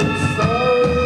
so